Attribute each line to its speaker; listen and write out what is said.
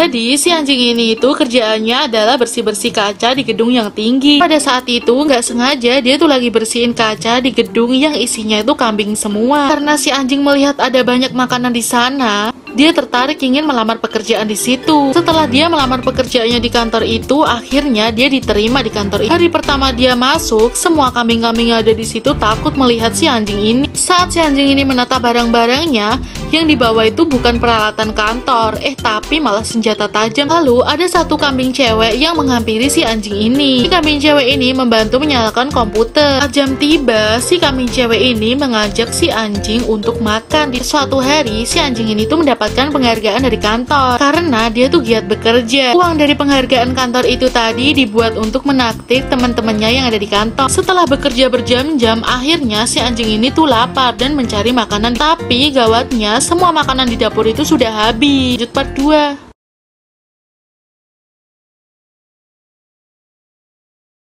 Speaker 1: Jadi si anjing ini itu kerjaannya adalah bersih-bersih kaca di gedung yang tinggi. Pada saat itu nggak sengaja dia tuh lagi bersihin kaca di gedung yang isinya itu kambing semua. Karena si anjing melihat ada banyak makanan di sana, dia tertarik ingin melamar pekerjaan di situ. Setelah dia melamar pekerjaannya di kantor itu, akhirnya dia diterima di kantor itu. Hari pertama dia masuk, semua kambing-kambing yang ada di situ takut melihat si anjing ini. Saat si anjing ini menata barang-barangnya, yang dibawa itu bukan peralatan kantor, eh tapi malah senjata tajam. Lalu ada satu kambing cewek yang menghampiri si anjing ini. Si kambing cewek ini membantu menyalakan komputer. Saat jam tiba, si kambing cewek ini mengajak si anjing untuk makan. Di suatu hari, si anjing ini tuh mendapatkan penghargaan dari kantor karena dia tuh giat bekerja. Uang dari penghargaan kantor itu tadi dibuat untuk menaktir teman-temannya yang ada di kantor. Setelah bekerja berjam-jam, akhirnya si anjing ini tuh lapar dan mencari makanan. Tapi gawatnya, semua makanan di dapur itu sudah habis. Lanjut part 2.